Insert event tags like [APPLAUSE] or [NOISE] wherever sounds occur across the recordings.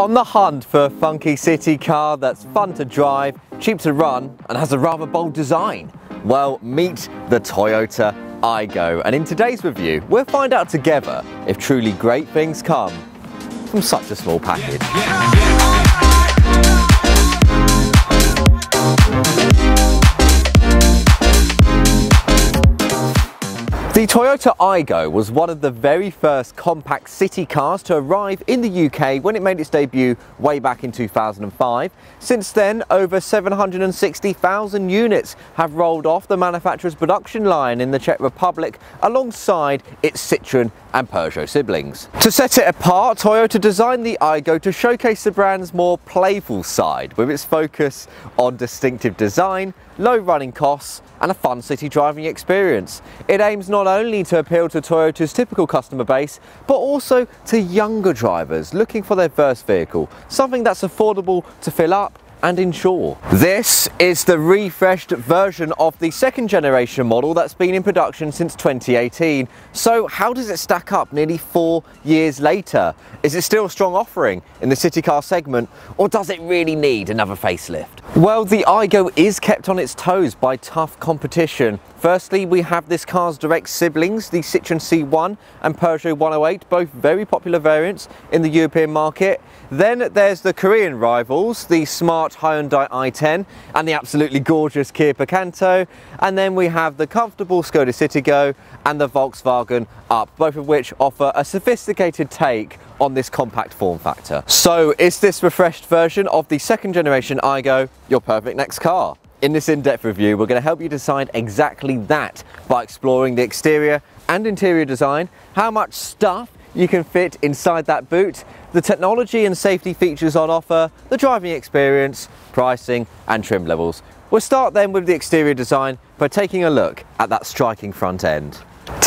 On the hunt for a funky city car that's fun to drive, cheap to run and has a rather bold design? Well, meet the Toyota Aygo and in today's review we'll find out together if truly great things come from such a small package. The Toyota Aygo was one of the very first compact city cars to arrive in the UK when it made its debut way back in 2005. Since then, over 760,000 units have rolled off the manufacturer's production line in the Czech Republic alongside its Citroën and Peugeot siblings. To set it apart, Toyota designed the Aygo to showcase the brand's more playful side with its focus on distinctive design, low running costs and a fun city driving experience. It aims not only to appeal to Toyota's typical customer base, but also to younger drivers looking for their first vehicle, something that's affordable to fill up and insure. This is the refreshed version of the second generation model that's been in production since 2018. So how does it stack up nearly four years later? Is it still a strong offering in the city car segment or does it really need another facelift? Well, the Aygo is kept on its toes by tough competition. Firstly, we have this car's direct siblings, the Citroen C1 and Peugeot 108, both very popular variants in the European market. Then there's the Korean rivals, the smart Hyundai i10 and the absolutely gorgeous Kia Picanto. And then we have the comfortable Skoda Citigo and the Volkswagen Up, both of which offer a sophisticated take on this compact form factor. So is this refreshed version of the second generation Aygo your perfect next car? In this in-depth review, we're going to help you decide exactly that by exploring the exterior and interior design, how much stuff you can fit inside that boot, the technology and safety features on offer, the driving experience, pricing and trim levels. We'll start then with the exterior design by taking a look at that striking front end.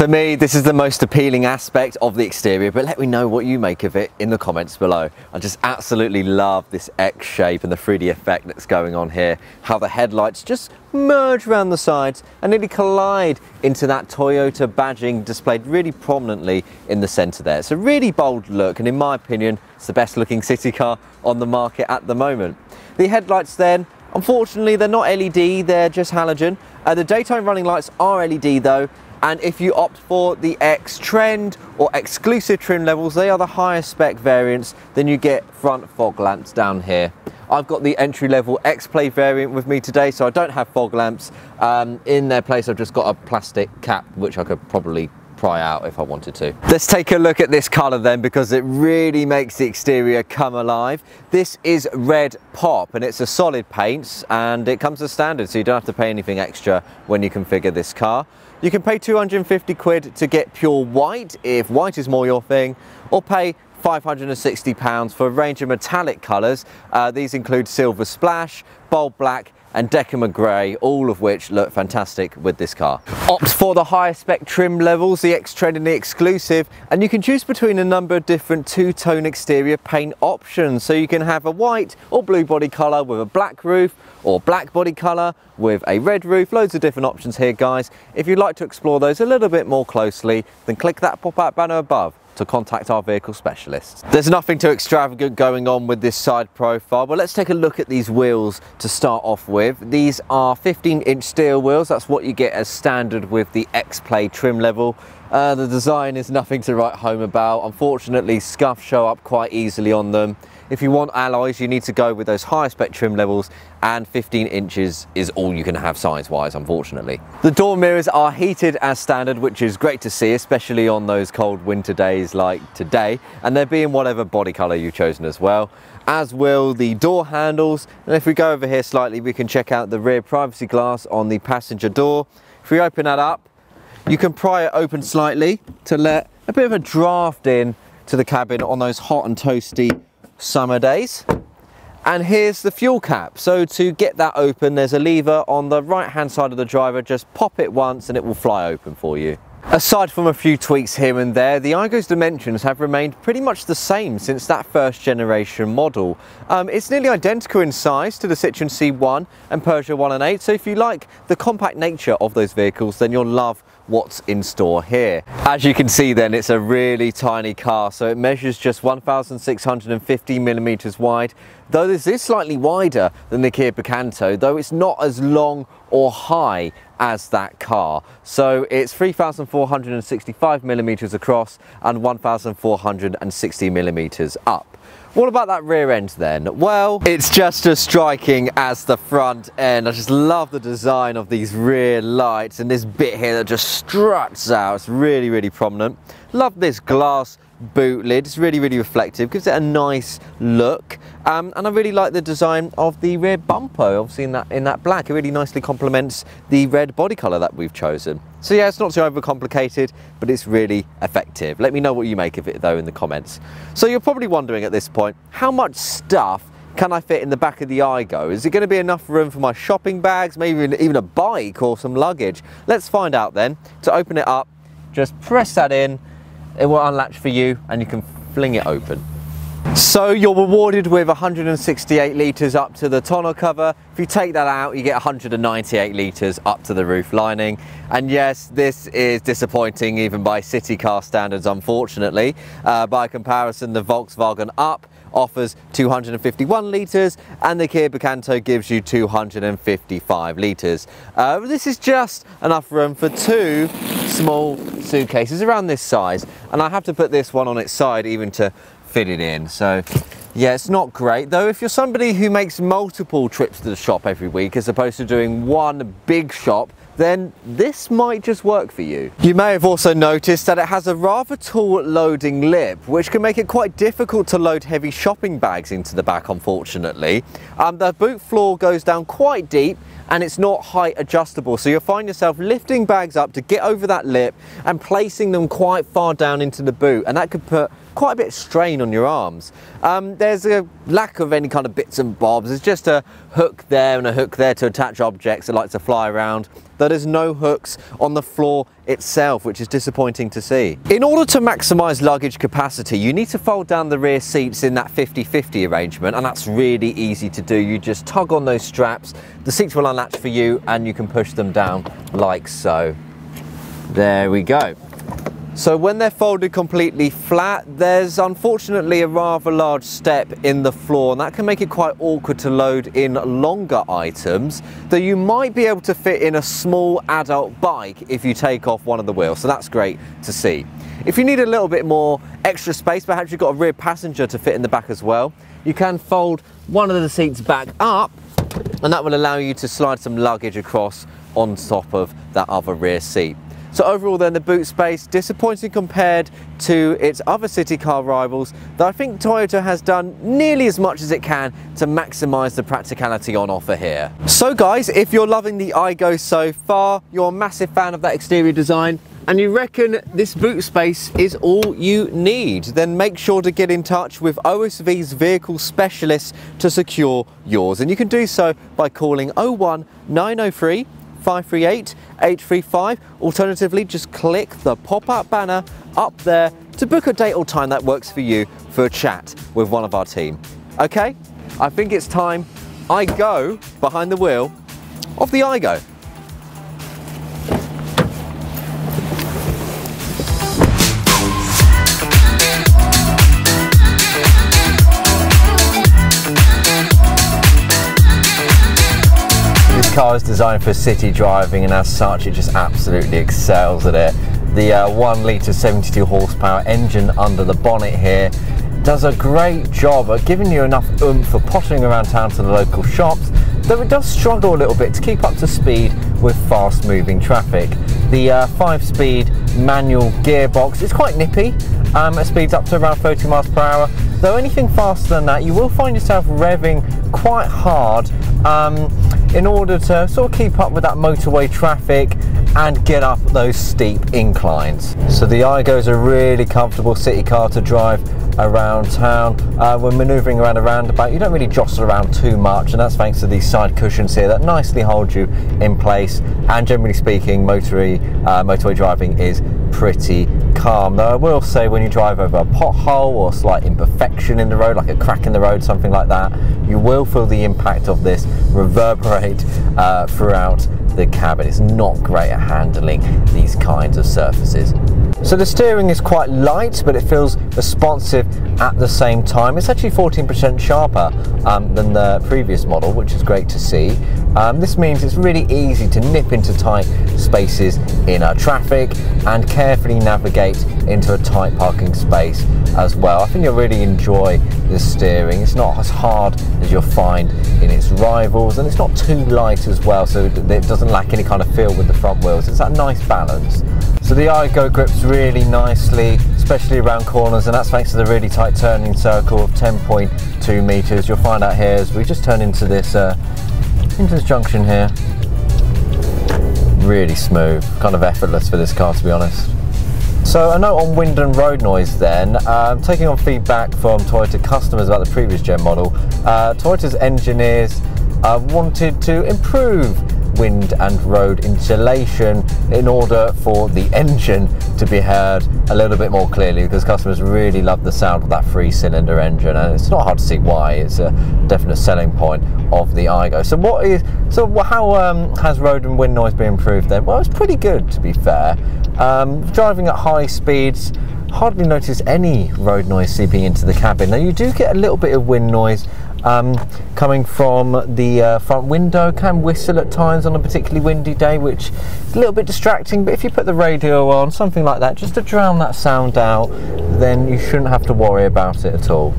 To me, this is the most appealing aspect of the exterior, but let me know what you make of it in the comments below. I just absolutely love this X shape and the 3D effect that's going on here. How the headlights just merge around the sides and nearly collide into that Toyota badging displayed really prominently in the center there. It's a really bold look and in my opinion, it's the best looking city car on the market at the moment. The headlights then, unfortunately they're not LED, they're just halogen. Uh, the daytime running lights are LED though, and if you opt for the X Trend or X-Clusiv trim levels, they are the highest spec variants, then you get front fog lamps down here. I've got the entry level X-Play variant with me today, so I don't have fog lamps. Um, in their place, I've just got a plastic cap, which I could probably pry out if I wanted to. Let's take a look at this colour then because it really makes the exterior come alive. This is Red Pop and it's a solid paint and it comes as standard so you don't have to pay anything extra when you configure this car. You can pay 250 quid to get pure white if white is more your thing or pay 560 pounds for a range of metallic colours. Uh, these include silver splash, bold black and Decima Grey, all of which look fantastic with this car. Opt for the higher spec trim levels, the X-Trend and the X-Clusiv, and you can choose between a number of different two-tone exterior paint options. So you can have a white or blue body colour with a black roof, or black body colour with a red roof, loads of different options here guys. If you'd like to explore those a little bit more closely, then click that pop-out banner above to contact our vehicle specialists. There's nothing too extravagant going on with this side profile, but let's take a look at these wheels to start off with. These are 15 inch steel wheels. That's what you get as standard with the X-Play trim level. Uh, the design is nothing to write home about. Unfortunately, scuffs show up quite easily on them. If you want alloys, you need to go with those higher spec trim levels and 15 inches is all you can have size-wise, unfortunately. The door mirrors are heated as standard, which is great to see, especially on those cold winter days like today, and they're being whatever body color you've chosen as well as will the door handles. And if we go over here slightly, we can check out the rear privacy glass on the passenger door. If we open that up, you can pry it open slightly to let a bit of a draft in to the cabin on those hot and toasty summer days. And here's the fuel cap. So to get that open, there's a lever on the right hand side of the driver. Just pop it once and it will fly open for you. Aside from a few tweaks here and there, the Aygo's dimensions have remained pretty much the same since that first generation model. Um, it's nearly identical in size to the Citroen C1 and Peugeot 108, so if you like the compact nature of those vehicles, then you'll love what's in store here. As you can see then, it's a really tiny car, so it measures just 1,650 millimeters wide, though this is slightly wider than the Kia Picanto, though it's not as long or high as that car. So it's 3,465 millimeters across and 1,460 millimeters up. What about that rear end then? Well, it's just as striking as the front end. I just love the design of these rear lights and this bit here that just struts out. It's really, really prominent. Love this glass boot lid. It's really, really reflective, gives it a nice look. Um, and I really like the design of the rear bumper, obviously in that, in that black. It really nicely complements the red body colour that we've chosen. So yeah, it's not too overcomplicated, but it's really effective. Let me know what you make of it though in the comments. So you're probably wondering at this point, how much stuff can I fit in the back of the Aygo? Is it going to be enough room for my shopping bags, maybe even a bike or some luggage? Let's find out then. To open it up, just press that in it will unlatch for you and you can fling it open. So you're rewarded with 168 litres up to the tonneau cover. If you take that out, you get 198 litres up to the roof lining. And yes, this is disappointing even by city car standards, unfortunately. Uh, by comparison, the Volkswagen Up offers 251 litres and the Kia Picanto gives you 255 litres. Uh, this is just enough room for two small suitcases around this size and I have to put this one on its side even to fit it in. So yeah, it's not great though. If you're somebody who makes multiple trips to the shop every week as opposed to doing one big shop, then this might just work for you. You may have also noticed that it has a rather tall loading lip, which can make it quite difficult to load heavy shopping bags into the back, unfortunately. Um, the boot floor goes down quite deep and it's not height adjustable. So you'll find yourself lifting bags up to get over that lip and placing them quite far down into the boot. And that could put quite a bit of strain on your arms. Um, there's a lack of any kind of bits and bobs. There's just a hook there and a hook there to attach objects that like to fly around. Though there's no hooks on the floor itself, which is disappointing to see. In order to maximize luggage capacity, you need to fold down the rear seats in that 50-50 arrangement, and that's really easy to do. You just tug on those straps, the seats will unlatch for you, and you can push them down like so. There we go. So when they're folded completely flat, there's unfortunately a rather large step in the floor and that can make it quite awkward to load in longer items though you might be able to fit in a small adult bike if you take off one of the wheels. So that's great to see. If you need a little bit more extra space, perhaps you've got a rear passenger to fit in the back as well, you can fold one of the seats back up and that will allow you to slide some luggage across on top of that other rear seat. So overall then the boot space, disappointing compared to its other city car rivals, though I think Toyota has done nearly as much as it can to maximise the practicality on offer here. So guys, if you're loving the Aygo so far, you're a massive fan of that exterior design, and you reckon this boot space is all you need, then make sure to get in touch with OSV's vehicle specialists to secure yours. And you can do so by calling 01 903 538 835. Alternatively, just click the pop-up banner up there to book a date or time that works for you for a chat with one of our team. Okay, I think it's time I go behind the wheel of the Aygo. Car is designed for city driving and as such it just absolutely excels at it. The uh, 1 litre 72 horsepower engine under the bonnet here does a great job at giving you enough oomph for pottering around town to the local shops, though it does struggle a little bit to keep up to speed with fast moving traffic. The uh, 5-speed manual gearbox. Is quite nippy, um, it speeds up to around 30 miles per hour, though anything faster than that you will find yourself revving quite hard um, in order to sort of keep up with that motorway traffic and get up those steep inclines. So the Aygo is a really comfortable city car to drive around town. Uh, when manoeuvring around a roundabout, you don't really jostle around too much, and that's thanks to these side cushions here that nicely hold you in place. And generally speaking, motory, uh, motorway driving is pretty calm. Though I will say when you drive over a pothole or slight imperfection in the road, like a crack in the road, something like that, you will feel the impact of this reverberate uh, throughout the cabin. It's not great at handling these kinds of surfaces. So the steering is quite light, but it feels responsive at the same time. It's actually 14% sharper um, than the previous model, which is great to see. Um, this means it's really easy to nip into tight spaces in our traffic and carefully navigate into a tight parking space as well. I think you'll really enjoy the steering. It's not as hard as you'll find in its rivals and it's not too light as well so it doesn't lack any kind of feel with the front wheels. It's that nice balance. So the Aygo grips really nicely, especially around corners and that's thanks to the really tight turning circle of 10.2 meters. You'll find out here as we just turn into this uh, into this junction here. Really smooth, kind of effortless for this car to be honest. So a note on wind and road noise then, um, taking on feedback from Toyota customers about the previous gen model, uh, Toyota's engineers uh, wanted to improve wind and road insulation in order for the engine to be heard a little bit more clearly because customers really love the sound of that three cylinder engine and it's not hard to see why it's a definite selling point of the Aygo. So what is so how um, has road and wind noise been improved then? Well it's pretty good to be fair. Um, driving at high speeds hardly notice any road noise seeping into the cabin. Now you do get a little bit of wind noise um, coming from the uh, front window can whistle at times on a particularly windy day which is a little bit distracting but if you put the radio on something like that just to drown that sound out then you shouldn't have to worry about it at all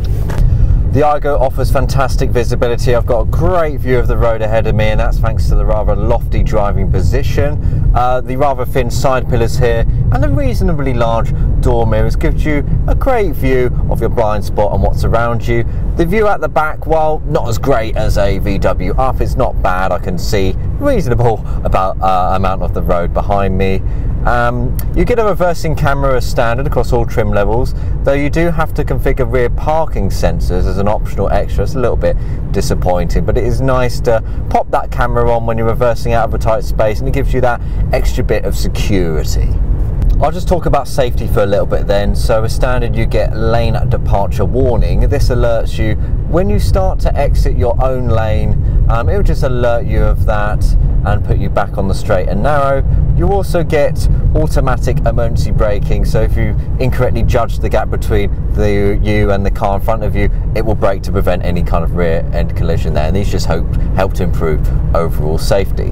the Aygo offers fantastic visibility. I've got a great view of the road ahead of me and that's thanks to the rather lofty driving position. Uh, the rather thin side pillars here and the reasonably large door mirrors gives you a great view of your blind spot and what's around you. The view at the back, while not as great as a VW up, it's not bad. I can see reasonable about uh, amount of the road behind me. Um, you get a reversing camera as standard across all trim levels, though you do have to configure rear parking sensors as an optional extra. It's a little bit disappointing, but it is nice to pop that camera on when you're reversing out of a tight space and it gives you that extra bit of security. I'll just talk about safety for a little bit then. So as standard you get lane departure warning. This alerts you when you start to exit your own lane, um, it will just alert you of that and put you back on the straight and narrow. You also get automatic emergency braking, so if you incorrectly judge the gap between the you and the car in front of you, it will brake to prevent any kind of rear end collision there. And these just help, help to improve overall safety.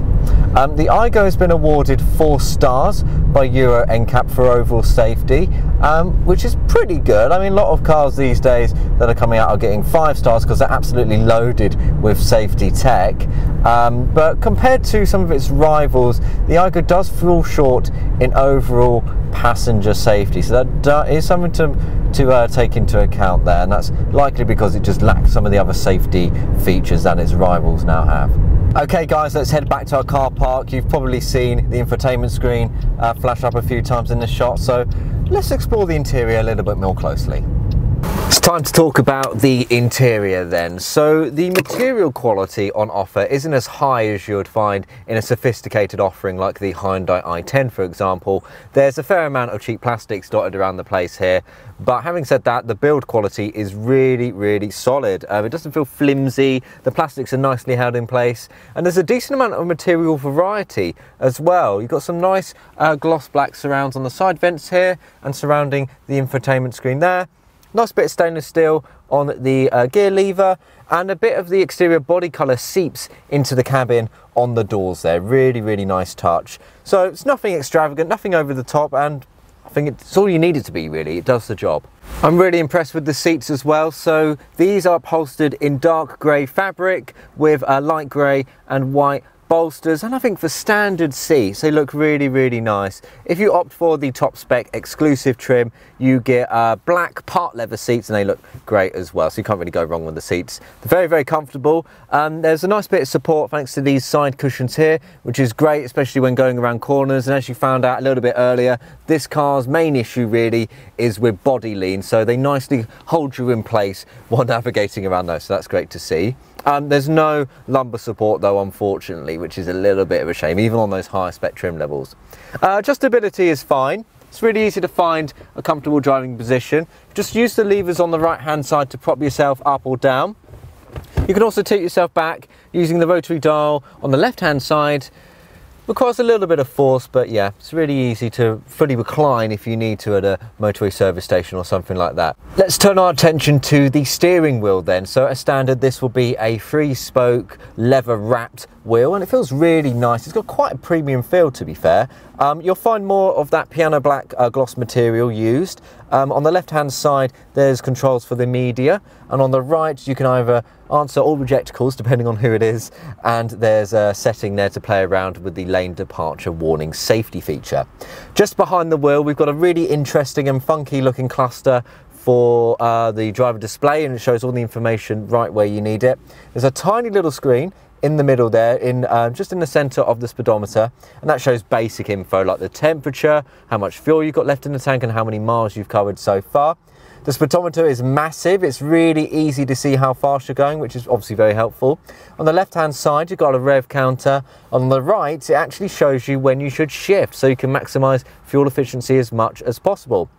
Um, the Aygo has been awarded four stars by Euro NCAP for overall safety, um, which is pretty good. I mean, a lot of cars these days that are coming out are getting five stars because they're absolutely loaded with safety tech. Um, but compared to some of its rivals, the Aygo does fall short in overall passenger safety. So that is something to to uh, take into account there, and that's likely because it just lacks some of the other safety features that its rivals now have. Okay guys, let's head back to our car park. You've probably seen the infotainment screen uh, flash up a few times in the shot, so let's explore the interior a little bit more closely. It's time to talk about the interior then. So the material quality on offer isn't as high as you would find in a sophisticated offering like the Hyundai i10 for example. There's a fair amount of cheap plastics dotted around the place here but having said that the build quality is really really solid. Um, it doesn't feel flimsy, the plastics are nicely held in place and there's a decent amount of material variety as well. You've got some nice uh, gloss black surrounds on the side vents here and surrounding the infotainment screen there. Nice bit of stainless steel on the uh, gear lever and a bit of the exterior body colour seeps into the cabin on the doors there. Really, really nice touch. So it's nothing extravagant, nothing over the top and I think it's all you need it to be really, it does the job. I'm really impressed with the seats as well. So these are upholstered in dark grey fabric with a light grey and white bolsters and I think for standard seats they look really really nice. If you opt for the top spec X-Clusiv trim you get uh, black part leather seats and they look great as well so you can't really go wrong with the seats. They're very very comfortable. Um, there's a nice bit of support thanks to these side cushions here which is great especially when going around corners and as you found out a little bit earlier this car's main issue really is with body lean so they nicely hold you in place [LAUGHS] while navigating around those so that's great to see. Um, there's no lumbar support though, unfortunately, which is a little bit of a shame, even on those higher spec trim levels. Uh, adjustability is fine. It's really easy to find a comfortable driving position. Just use the levers on the right hand side to prop yourself up or down. You can also tilt yourself back using the rotary dial on the left hand side requires a little bit of force but yeah it's really easy to fully recline if you need to at a motorway service station or something like that. Let's turn our attention to the steering wheel then. So as standard this will be a three spoke leather wrapped wheel and it feels really nice. It's got quite a premium feel to be fair um, you'll find more of that piano black uh, gloss material used um, on the left hand side there's controls for the media and on the right you can either answer all reject calls depending on who it is and there's a setting there to play around with the lane departure warning safety feature. Just behind the wheel we've got a really interesting and funky looking cluster for uh, the driver display and it shows all the information right where you need it. There's a tiny little screen in the middle there, in uh, just in the center of the speedometer, and that shows basic info like the temperature, how much fuel you've got left in the tank, and how many miles you've covered so far. The speedometer is massive. It's really easy to see how fast you're going, which is obviously very helpful. On the left-hand side, you've got a rev counter. On the right, it actually shows you when you should shift, so you can maximize fuel efficiency as much as possible.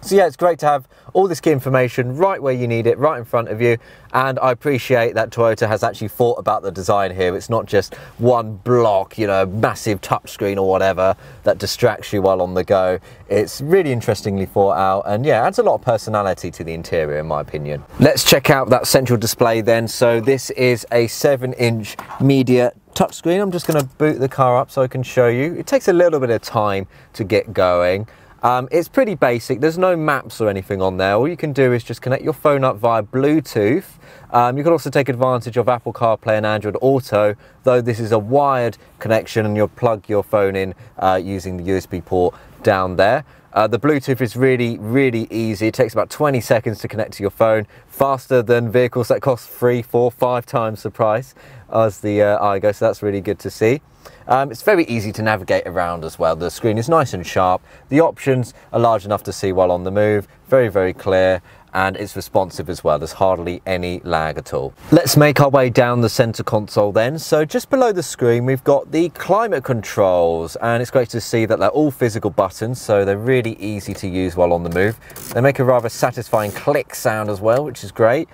So yeah, it's great to have all this key information right where you need it, right in front of you. And I appreciate that Toyota has actually thought about the design here. It's not just one block, you know, massive touchscreen or whatever that distracts you while on the go. It's really interestingly thought out and yeah, adds a lot of personality to the interior in my opinion. Let's check out that central display then. So this is a seven inch media touchscreen. I'm just gonna boot the car up so I can show you. It takes a little bit of time to get going. Um, it's pretty basic, there's no maps or anything on there. All you can do is just connect your phone up via Bluetooth. Um, you can also take advantage of Apple CarPlay and Android Auto, though this is a wired connection and you'll plug your phone in uh, using the USB port down there. Uh, the Bluetooth is really, really easy. It takes about 20 seconds to connect to your phone, faster than vehicles that cost three, four, five times the price as the uh, so that's really good to see. Um, it's very easy to navigate around as well. The screen is nice and sharp. The options are large enough to see while on the move. Very, very clear and it's responsive as well. There's hardly any lag at all. Let's make our way down the center console then. So just below the screen, we've got the climate controls and it's great to see that they're all physical buttons. So they're really easy to use while on the move. They make a rather satisfying click sound as well, which is great.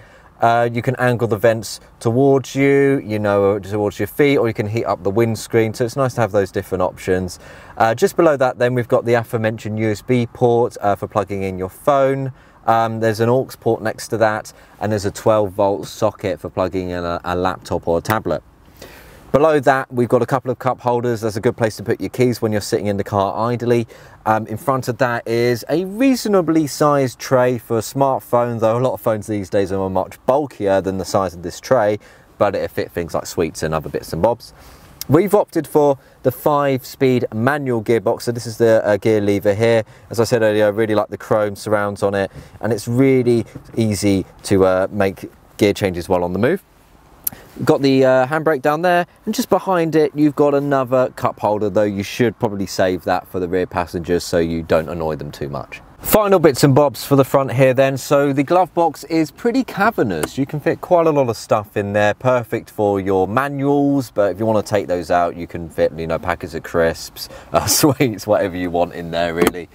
Uh, you can angle the vents towards you, you know, towards your feet, or you can heat up the windscreen. So it's nice to have those different options. Uh, just below that, then we've got the aforementioned USB port uh, for plugging in your phone. Um, there's an aux port next to that, and there's a 12 volt socket for plugging in a, a laptop or a tablet. Below that, we've got a couple of cup holders. That's a good place to put your keys when you're sitting in the car idly. Um, in front of that is a reasonably sized tray for a smartphone, though a lot of phones these days are much bulkier than the size of this tray, but it'll fit things like sweets and other bits and bobs. We've opted for the five speed manual gearbox. So this is the uh, gear lever here. As I said earlier, I really like the chrome surrounds on it and it's really easy to uh, make gear changes while on the move. Got the uh, handbrake down there and just behind it you've got another cup holder though you should probably save that for the rear passengers so you don't annoy them too much. Final bits and bobs for the front here then. So the glove box is pretty cavernous. You can fit quite a lot of stuff in there, perfect for your manuals, but if you want to take those out, you can fit, you know, packets of crisps, [LAUGHS] uh, sweets, whatever you want in there really.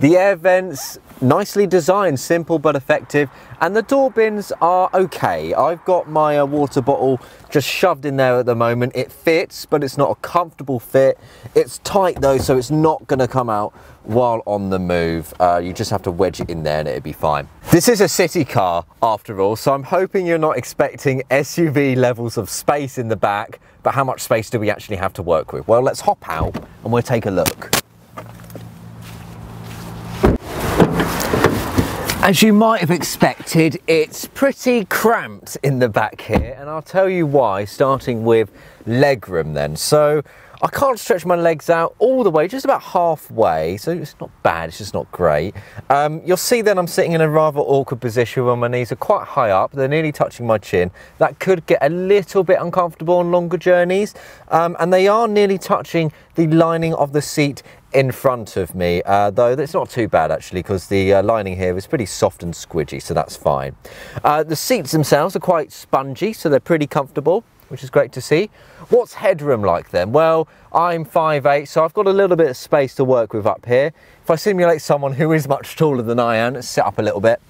The air vents, nicely designed, simple but effective. And the door bins are okay. I've got my uh, water bottle just shoved in there at the moment. It fits, but it's not a comfortable fit. It's tight though, so it's not gonna come out while on the move. Uh, you just have to wedge it in there and it'll be fine. This is a city car after all, so I'm hoping you're not expecting SUV levels of space in the back, but how much space do we actually have to work with? Well, let's hop out and we'll take a look. As you might have expected, it's pretty cramped in the back here, and I'll tell you why, starting with legroom then. So I can't stretch my legs out all the way, just about halfway, so it's not bad, it's just not great. Um, you'll see then I'm sitting in a rather awkward position where my knees are quite high up, they're nearly touching my chin. That could get a little bit uncomfortable on longer journeys, um, and they are nearly touching the lining of the seat in front of me, uh, though that's not too bad actually because the uh, lining here is pretty soft and squidgy, so that's fine. Uh, the seats themselves are quite spongy, so they're pretty comfortable which is great to see. What's headroom like then? Well, I'm 5'8", so I've got a little bit of space to work with up here. If I simulate someone who is much taller than I am, let's sit up a little bit.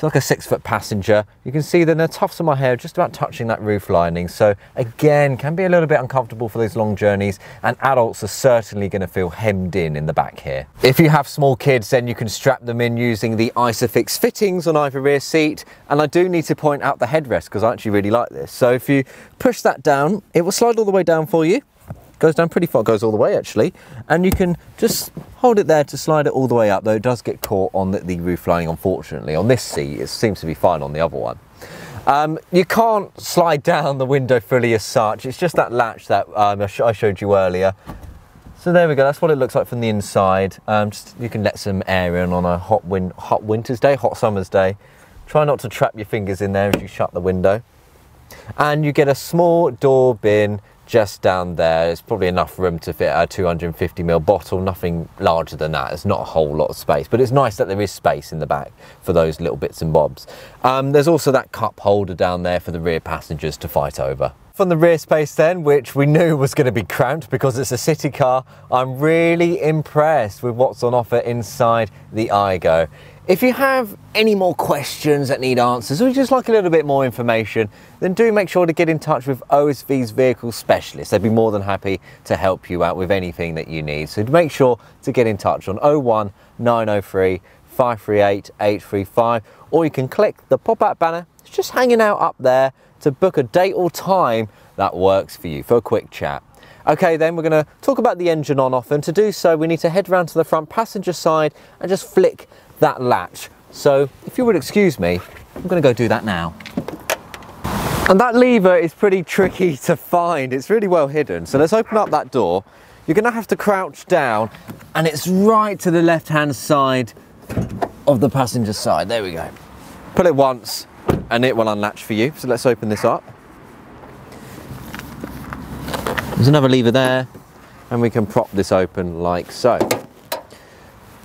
It's like a six foot passenger. You can see that the tufts of my hair just about touching that roof lining. So again, can be a little bit uncomfortable for those long journeys and adults are certainly gonna feel hemmed in in the back here. If you have small kids, then you can strap them in using the Isofix fittings on either rear seat. And I do need to point out the headrest because I actually really like this. So if you push that down, it will slide all the way down for you goes down pretty far, goes all the way actually. And you can just hold it there to slide it all the way up, though it does get caught on the, the roof lining, unfortunately. On this seat, it seems to be fine on the other one. Um, you can't slide down the window fully as such. It's just that latch that um, I, sh I, showed you earlier. So there we go. That's what it looks like from the inside. Um, just, you can let some air in on a hot, win hot winter's day, hot summer's day. Try not to trap your fingers in there as you shut the window. And you get a small door bin just down there. It's probably enough room to fit a 250ml bottle, nothing larger than that. It's not a whole lot of space, but it's nice that there is space in the back for those little bits and bobs. Um, there's also that cup holder down there for the rear passengers to fight over. From the rear space then, which we knew was going to be cramped because it's a city car, I'm really impressed with what's on offer inside the Aygo. If you have any more questions that need answers or you just like a little bit more information, then do make sure to get in touch with OSV's vehicle specialist. They'd be more than happy to help you out with anything that you need. So make sure to get in touch on 01 903 538 835 or you can click the pop-up banner. It's just hanging out up there to book a date or time that works for you for a quick chat. Okay, then we're going to talk about the engine on off and to do so we need to head round to the front passenger side and just flick that latch. So if you would excuse me, I'm gonna go do that now. And that lever is pretty tricky [LAUGHS] to find. It's really well hidden. So let's open up that door. You're gonna have to crouch down and it's right to the left-hand side of the passenger side. There we go. Pull it once and it will unlatch for you. So let's open this up. There's another lever there and we can prop this open like so.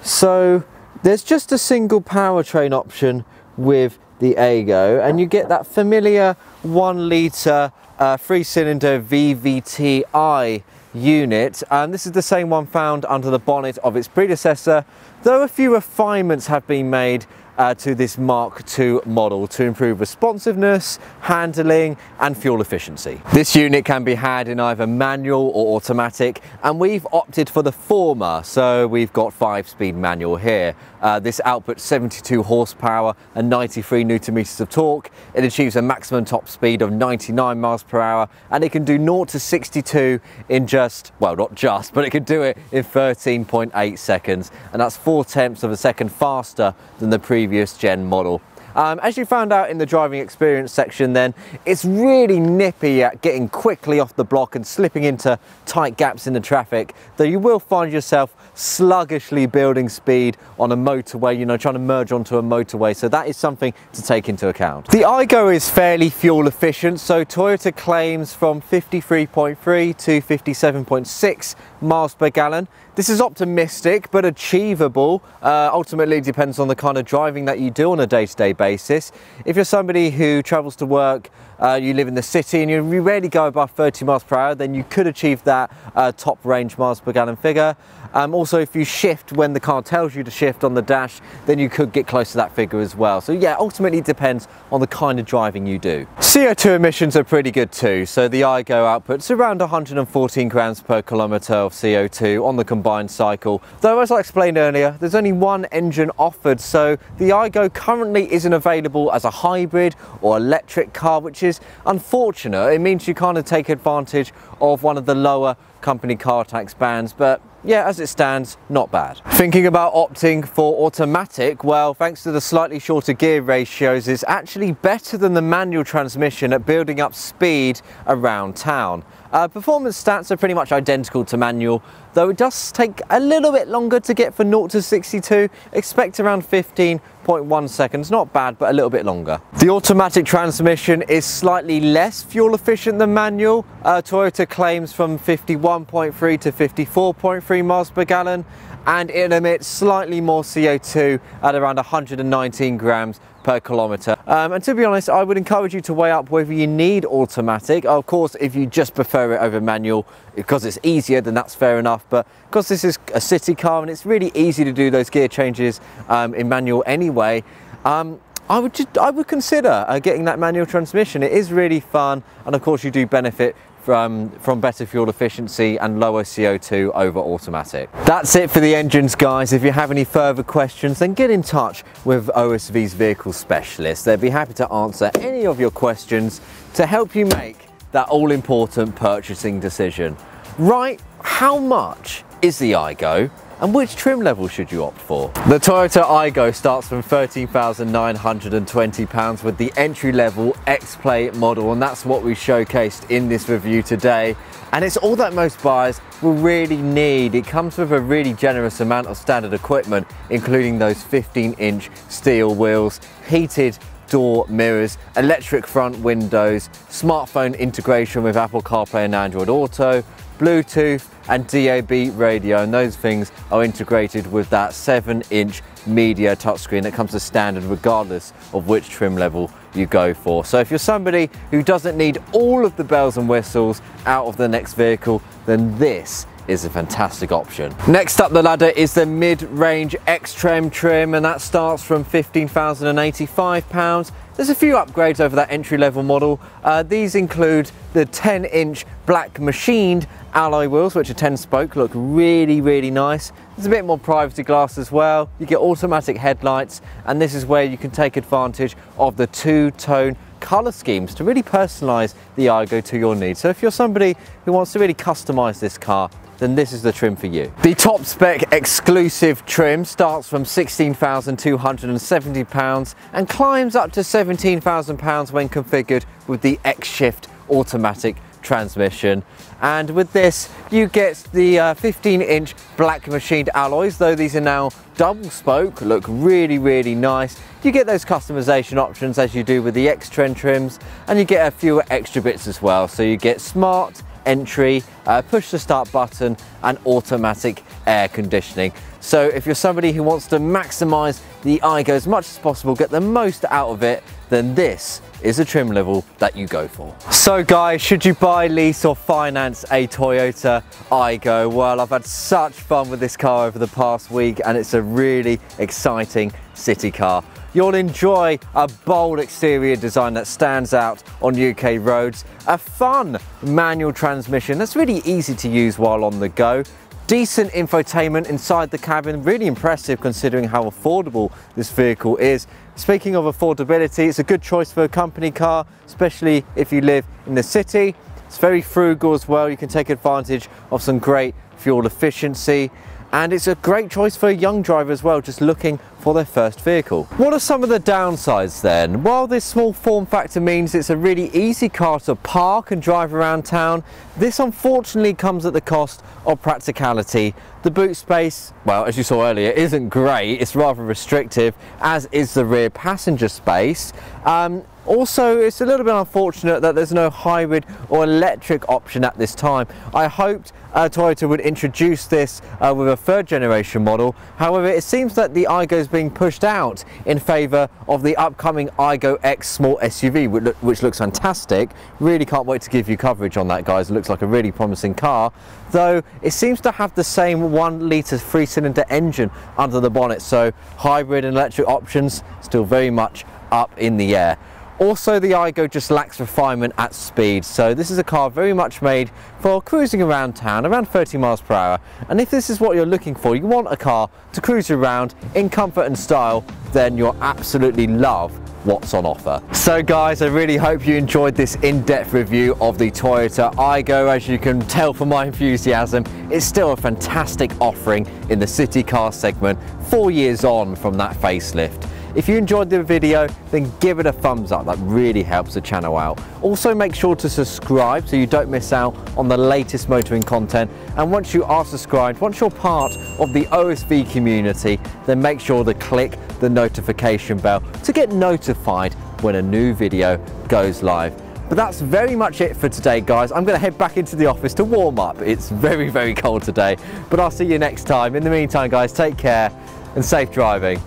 So there's just a single powertrain option with the Aygo and you get that familiar one litre uh, three cylinder VVT-i unit and this is the same one found under the bonnet of its predecessor though a few refinements have been made uh, to this Mark II model to improve responsiveness, handling and fuel efficiency. This unit can be had in either manual or automatic and we've opted for the former so we've got 5-speed manual here. Uh, this outputs 72 horsepower and 93 newton meters of torque. It achieves a maximum top speed of 99 miles per hour and it can do 0 to 62 in just, well not just, but it can do it in 13.8 seconds and that's 4 tenths of a second faster than the previous previous gen model. Um, as you found out in the driving experience section then, it's really nippy at getting quickly off the block and slipping into tight gaps in the traffic, though you will find yourself sluggishly building speed on a motorway, you know, trying to merge onto a motorway. So that is something to take into account. The Aygo is fairly fuel efficient. So Toyota claims from 53.3 to 57.6 miles per gallon. This is optimistic but achievable. Uh, ultimately, depends on the kind of driving that you do on a day-to-day -day basis. If you're somebody who travels to work uh, you live in the city and you rarely go above 30 miles per hour, then you could achieve that uh, top range miles per gallon figure. Um, also, if you shift when the car tells you to shift on the dash, then you could get close to that figure as well. So yeah, ultimately it depends on the kind of driving you do. CO2 emissions are pretty good too. So the Aygo outputs around 114 grams per kilometre of CO2 on the combined cycle. Though as I explained earlier, there's only one engine offered. So the Aygo currently isn't available as a hybrid or electric car, which is unfortunate. It means you kind of take advantage of one of the lower company car tax bands, but yeah, as it stands, not bad. Thinking about opting for automatic, well, thanks to the slightly shorter gear ratios, it's actually better than the manual transmission at building up speed around town. Uh, performance stats are pretty much identical to manual, though it does take a little bit longer to get from 0 to 62. Expect around 15.1 seconds, not bad, but a little bit longer. The automatic transmission is slightly less fuel efficient than manual. Uh, Toyota claims from 51.3 to 54.3 miles per gallon, and it emits slightly more CO2 at around 119 grams per kilometre. Um, and to be honest, I would encourage you to weigh up whether you need automatic. Of course, if you just prefer it over manual because it's easier, then that's fair enough. But because this is a city car and it's really easy to do those gear changes um, in manual anyway, um, I would just, I would consider uh, getting that manual transmission. It is really fun, and of course you do benefit from, from better fuel efficiency and lower CO2 over automatic. That's it for the engines guys. If you have any further questions then get in touch with OSV's vehicle specialist. They'd be happy to answer any of your questions to help you make that all important purchasing decision. Right, how much is the Aygo? And which trim level should you opt for? The Toyota Aygo starts from £13,920 with the entry level X-Play model and that's what we showcased in this review today. And it's all that most buyers will really need. It comes with a really generous amount of standard equipment, including those 15 inch steel wheels, heated door mirrors, electric front windows, smartphone integration with Apple CarPlay and Android Auto, Bluetooth and DAB radio and those things are integrated with that 7 inch media touchscreen that comes as standard regardless of which trim level you go for. So if you're somebody who doesn't need all of the bells and whistles out of the next vehicle then this is a fantastic option. Next up the ladder is the mid-range X-Trend trim and that starts from £15,085 there's a few upgrades over that entry-level model. Uh, these include the 10-inch black machined alloy wheels, which are 10-spoke, look really, really nice. There's a bit more privacy glass as well. You get automatic headlights, and this is where you can take advantage of the two-tone color schemes to really personalize the Aygo to your needs. So if you're somebody who wants to really customize this car, then this is the trim for you. The top spec X-Clusiv trim starts from £16,270 and climbs up to £17,000 when configured with the X-Shift automatic transmission. And with this you get the uh, 15 inch black machined alloys though these are now double spoke look really really nice. You get those customization options as you do with the X-Trend trims and you get a few extra bits as well. So you get smart entry, uh, push the start button and automatic air conditioning. So if you're somebody who wants to maximize the Aygo as much as possible, get the most out of it, then this is a trim level that you go for. So guys, should you buy, lease or finance a Toyota Aygo? Well, I've had such fun with this car over the past week and it's a really exciting city car. You'll enjoy a bold exterior design that stands out on UK roads, a fun manual transmission that's really easy to use while on the go, decent infotainment inside the cabin, really impressive considering how affordable this vehicle is. Speaking of affordability, it's a good choice for a company car, especially if you live in the city. It's very frugal as well, you can take advantage of some great fuel efficiency and it's a great choice for a young driver as well just looking for their first vehicle. What are some of the downsides then? Well this small form factor means it's a really easy car to park and drive around town. This unfortunately comes at the cost of practicality. The boot space, well as you saw earlier, isn't great, it's rather restrictive as is the rear passenger space. Um, also, it's a little bit unfortunate that there's no hybrid or electric option at this time. I hoped uh, Toyota would introduce this uh, with a third generation model. However, it seems that the Aygo is being pushed out in favour of the upcoming Aygo X small SUV, which, look, which looks fantastic. Really can't wait to give you coverage on that, guys. It looks like a really promising car, though it seems to have the same one litre three cylinder engine under the bonnet. So hybrid and electric options still very much up in the air. Also the Aygo just lacks refinement at speed so this is a car very much made for cruising around town around 30 miles per hour and if this is what you're looking for you want a car to cruise around in comfort and style then you'll absolutely love what's on offer. So guys, I really hope you enjoyed this in-depth review of the Toyota Aygo. As you can tell from my enthusiasm, it's still a fantastic offering in the city car segment, four years on from that facelift. If you enjoyed the video, then give it a thumbs up. That really helps the channel out. Also make sure to subscribe so you don't miss out on the latest motoring content. And once you are subscribed, once you're part of the OSV community, then make sure to click the notification bell to get notified when a new video goes live. But that's very much it for today, guys. I'm going to head back into the office to warm up. It's very, very cold today, but I'll see you next time. In the meantime, guys, take care and safe driving.